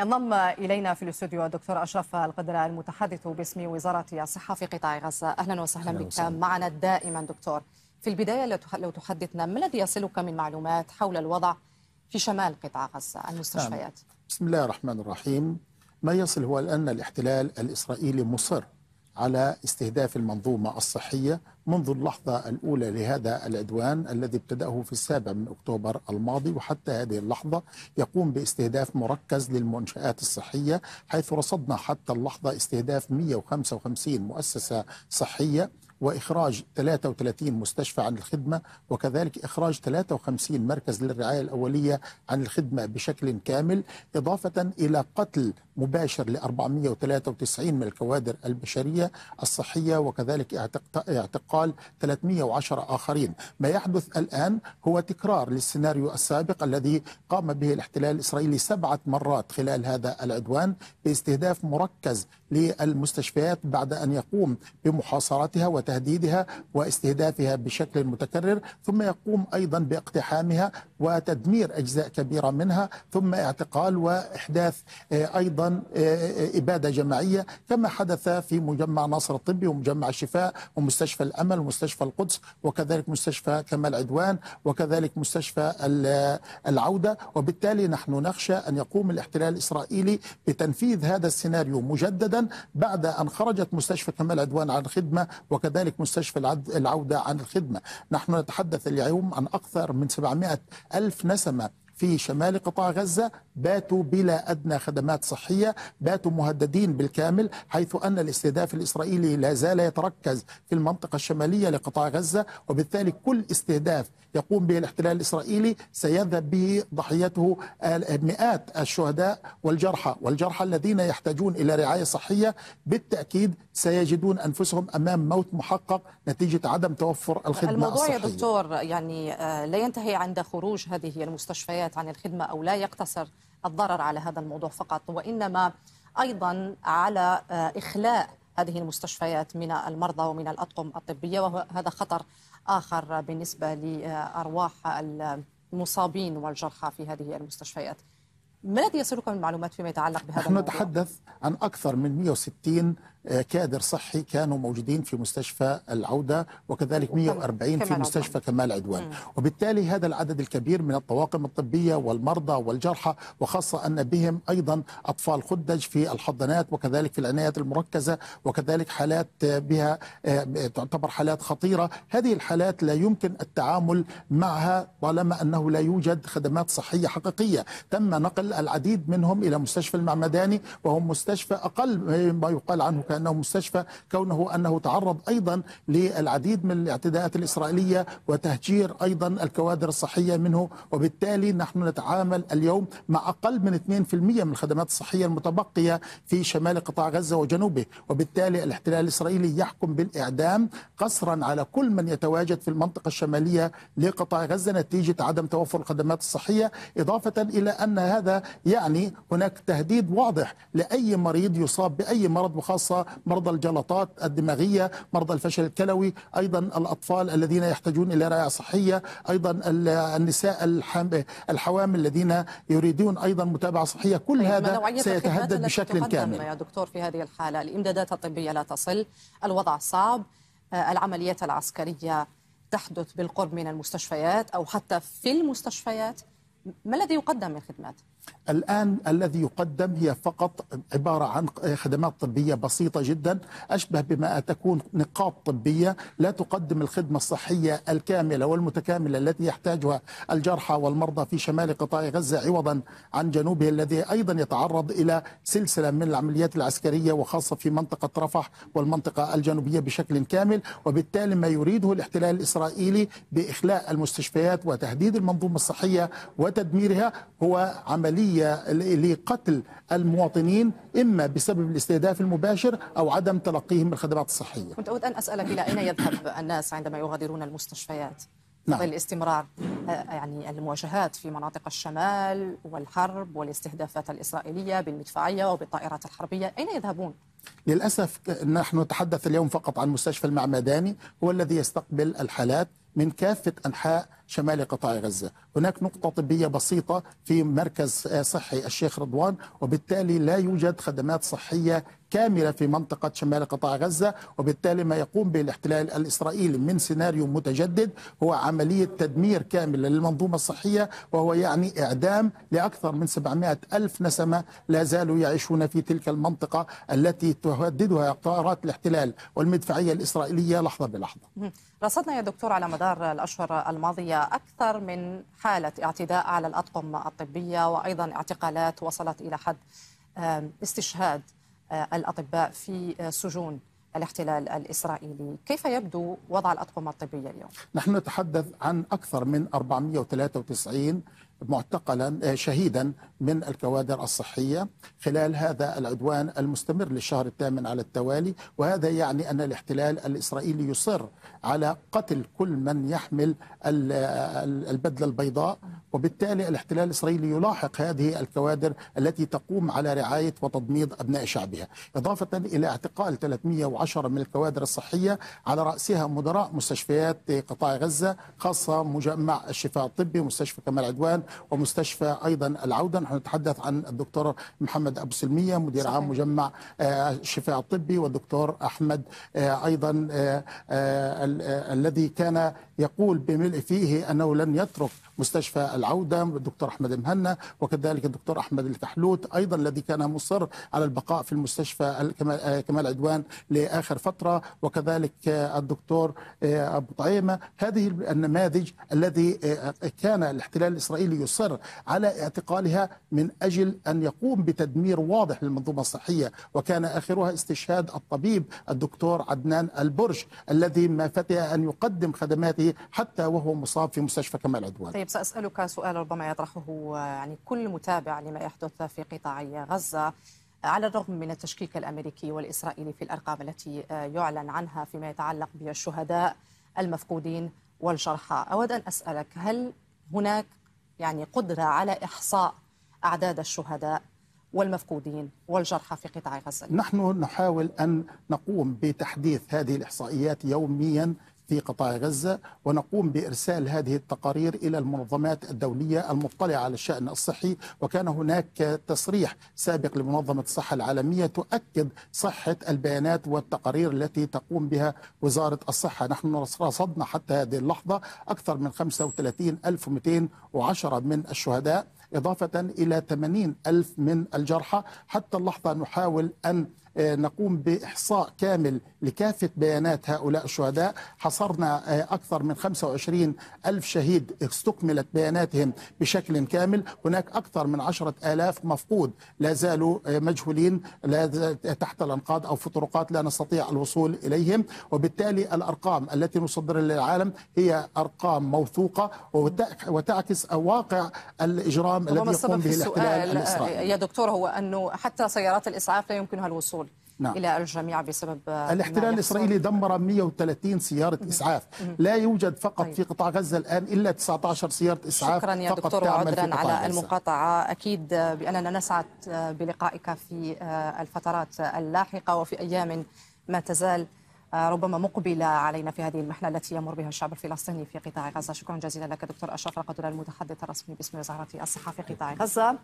انضم إلينا في الاستوديو الدكتور أشرف القدره المتحدث باسم وزارة الصحة في قطاع غزة. أهلا وسهلا بك. وسهلا. معنا دائما دكتور. في البداية لو تحدثنا ما الذي يصلك من معلومات حول الوضع في شمال قطاع غزة المستشفيات؟ نعم. بسم الله الرحمن الرحيم. ما يصل هو أن الاحتلال الإسرائيلي مصر. على استهداف المنظومة الصحية منذ اللحظة الأولى لهذا العدوان الذي ابتدأه في السابع من أكتوبر الماضي وحتى هذه اللحظة يقوم باستهداف مركز للمنشآت الصحية حيث رصدنا حتى اللحظة استهداف 155 مؤسسة صحية وإخراج 33 مستشفى عن الخدمة وكذلك إخراج 53 مركز للرعاية الأولية عن الخدمة بشكل كامل إضافة إلى قتل مباشر ل 493 من الكوادر البشرية الصحية وكذلك اعتقال 310 آخرين. ما يحدث الآن هو تكرار للسيناريو السابق الذي قام به الاحتلال الإسرائيلي سبعة مرات خلال هذا العدوان باستهداف مركز للمستشفيات بعد أن يقوم بمحاصرتها وتهديدها واستهدافها بشكل متكرر ثم يقوم أيضا باقتحامها وتدمير أجزاء كبيرة منها ثم اعتقال وإحداث أيضا إبادة جماعية كما حدث في مجمع ناصر الطبي ومجمع الشفاء ومستشفى الأمل ومستشفى القدس وكذلك مستشفى كمال عدوان وكذلك مستشفى العودة. وبالتالي نحن نخشى أن يقوم الاحتلال الإسرائيلي بتنفيذ هذا السيناريو مجددا بعد أن خرجت مستشفى كمال عدوان عن الخدمة وكذلك مستشفى العودة عن الخدمة نحن نتحدث اليوم عن أكثر من 700 ألف نسمة في شمال قطاع غزة باتوا بلا أدنى خدمات صحية باتوا مهددين بالكامل حيث أن الاستهداف الإسرائيلي لا زال يتركز في المنطقة الشمالية لقطاع غزة وبالتالي كل استهداف يقوم به الاحتلال الإسرائيلي سيذهب به ضحيته مئات الشهداء والجرحى والجرحى الذين يحتاجون إلى رعاية صحية بالتأكيد سيجدون أنفسهم أمام موت محقق نتيجة عدم توفر الخدمة الموضوع الصحية. يا دكتور يعني لا ينتهي عند خروج هذه المستشفيات عن الخدمة أو لا يقتصر الضرر على هذا الموضوع فقط وإنما أيضا على إخلاء هذه المستشفيات من المرضى ومن الأطقم الطبية وهذا خطر آخر بالنسبة لأرواح المصابين والجرحى في هذه المستشفيات ما الذي يصلك من معلومات فيما يتعلق بهذا نحن الموضوع؟ نتحدث عن أكثر من 160 كادر صحي كانوا موجودين في مستشفى العودة وكذلك 140 في مستشفى كمال عدوان. وبالتالي هذا العدد الكبير من الطواقم الطبية والمرضى والجرحى وخاصة أن بهم أيضا أطفال خدج في الحضانات وكذلك في العنايات المركزة وكذلك حالات بها تعتبر حالات خطيرة. هذه الحالات لا يمكن التعامل معها طالما أنه لا يوجد خدمات صحية حقيقية. تم نقل العديد منهم إلى مستشفى المعمداني وهو مستشفى أقل ما يقال عنه كأنه مستشفى كونه أنه تعرض أيضا للعديد من الاعتداءات الإسرائيلية وتهجير أيضا الكوادر الصحية منه. وبالتالي نحن نتعامل اليوم مع أقل من 2% من الخدمات الصحية المتبقية في شمال قطاع غزة وجنوبه. وبالتالي الاحتلال الإسرائيلي يحكم بالإعدام قصرا على كل من يتواجد في المنطقة الشمالية لقطاع غزة نتيجة عدم توفر الخدمات الصحية إضافة إلى أن هذا يعني هناك تهديد واضح لأي مريض يصاب بأي مرض وخاصة مرضى الجلطات الدماغية مرضى الفشل الكلوي أيضا الأطفال الذين يحتاجون إلى رعاية صحية أيضا النساء الحوامل الذين يريدون أيضا متابعة صحية. كل طيب هذا سيتهدد بشكل كامل. يا دكتور في هذه الحالة؟ الإمدادات الطبية لا تصل الوضع صعب العمليات العسكرية تحدث بالقرب من المستشفيات أو حتى في المستشفيات. ما الذي يقدم من خدمات؟ الآن الذي يقدم هي فقط عبارة عن خدمات طبية بسيطة جدا أشبه بما تكون نقاط طبية لا تقدم الخدمة الصحية الكاملة والمتكاملة التي يحتاجها الجرحى والمرضى في شمال قطاع غزة عوضا عن جنوبه الذي أيضا يتعرض إلى سلسلة من العمليات العسكرية وخاصة في منطقة رفح والمنطقة الجنوبية بشكل كامل. وبالتالي ما يريده الاحتلال الإسرائيلي بإخلاء المستشفيات وتهديد المنظومة الصحية وتدميرها هو عملية لقتل المواطنين إما بسبب الاستهداف المباشر أو عدم تلقيهم الخدمات الصحية كنت أود أن أسألك إلى أين يذهب الناس عندما يغادرون المستشفيات نعم. الاستمرار يعني المواجهات في مناطق الشمال والحرب والاستهدافات الإسرائيلية بالمدفعية وبالطائرات الحربية أين يذهبون؟ للأسف نحن نتحدث اليوم فقط عن مستشفى المعمداني هو الذي يستقبل الحالات من كافة أنحاء شمال قطاع غزة. هناك نقطة طبية بسيطة في مركز صحي الشيخ رضوان وبالتالي لا يوجد خدمات صحية كاملة في منطقة شمال قطاع غزة وبالتالي ما يقوم به الاحتلال الإسرائيلي من سيناريو متجدد هو عملية تدمير كاملة للمنظومة الصحية وهو يعني إعدام لأكثر من 700 ألف نسمة لا زالوا يعيشون في تلك المنطقة التي تهددها قرارات الاحتلال والمدفعية الإسرائيلية لحظة بلحظة. رصدنا يا دكتور على مدار الأشهر الماضية أكثر من حالة اعتداء على الأطقم الطبية وأيضا اعتقالات وصلت إلى حد استشهاد الأطباء في سجون الاحتلال الإسرائيلي كيف يبدو وضع الأطقم الطبية اليوم؟ نحن نتحدث عن أكثر من 493 معتقلا آه، شهيدا من الكوادر الصحية خلال هذا العدوان المستمر للشهر الثامن على التوالي. وهذا يعني أن الاحتلال الإسرائيلي يصر على قتل كل من يحمل البدلة البيضاء. وبالتالي الاحتلال الإسرائيلي يلاحق هذه الكوادر التي تقوم على رعاية وتضميد أبناء شعبها. إضافة إلى اعتقال 310 من الكوادر الصحية على رأسها مدراء مستشفيات قطاع غزة خاصة مجمع الشفاء الطبي مستشفى كمال عدوان ومستشفى أيضا العودة نحن نتحدث عن الدكتور محمد أبو سلمية مدير صحيح. عام مجمع آه، الشفاء الطبي والدكتور أحمد آه، أيضا آه، الذي كان يقول بملء فيه أنه لن يترك مستشفى العودة الدكتور أحمد مهنا وكذلك الدكتور أحمد الكحلوت أيضا الذي كان مصر على البقاء في المستشفى كمال عدوان لآخر فترة وكذلك الدكتور أبو طعيمة. هذه النماذج الذي كان الاحتلال الإسرائيلي يصر على اعتقالها من أجل أن يقوم بتدمير واضح للمنظومة الصحية. وكان آخرها استشهاد الطبيب الدكتور عدنان البرج الذي ما فتح أن يقدم خدماته حتى وهو مصاب في مستشفى كمال عدوان طيب سأسألك سؤال ربما يطرحه يعني كل متابع لما يحدث في قطاع غزة على الرغم من التشكيك الأمريكي والإسرائيلي في الأرقام التي يعلن عنها فيما يتعلق بالشهداء المفقودين والجرحى، أود أن أسألك هل هناك يعني قدرة على إحصاء أعداد الشهداء والمفقودين والجرحى في قطاع غزة؟ نحن نحاول أن نقوم بتحديث هذه الإحصائيات يوميا في قطاع غزة ونقوم بإرسال هذه التقارير إلى المنظمات الدولية المطلعة على الشأن الصحي. وكان هناك تصريح سابق لمنظمة الصحة العالمية تؤكد صحة البيانات والتقارير التي تقوم بها وزارة الصحة. نحن رصدنا حتى هذه اللحظة أكثر من 35210 من الشهداء إضافة إلى 80 ألف من الجرحى. حتى اللحظة نحاول أن نقوم بإحصاء كامل لكافة بيانات هؤلاء الشهداء. حصرنا آه، أكثر من 25 ألف شهيد استكملت بياناتهم بشكل كامل. هناك أكثر من عشرة آلاف مفقود لا زالوا آه، مجهولين لا تحت الأنقاض أو في طرقات لا نستطيع الوصول إليهم. وبالتالي الأرقام التي نصدرها للعالم هي أرقام موثوقة وتعكس واقع الإجرام الذي يقوم به الاحتلال الإسرائيلي. يا دكتور هو أنه حتى سيارات الإسعاف لا يمكنها الوصول. نعم. إلى الجميع بسبب الاحتلال الإسرائيلي دمر 130 سيارة إسعاف. لا يوجد فقط طيب. في قطاع غزة الآن إلا 19 سيارة إسعاف شكرا يا دكتور وعذرا على المقاطعة. أكيد بأننا نسعد بلقائك في الفترات اللاحقة وفي أيام ما تزال ربما مقبلة علينا في هذه المحنة التي يمر بها الشعب الفلسطيني في قطاع غزة. شكرا جزيلا لك دكتور أشرف القدر المتحدث الرسمي باسم وزارة الصحة في قطاع غزة.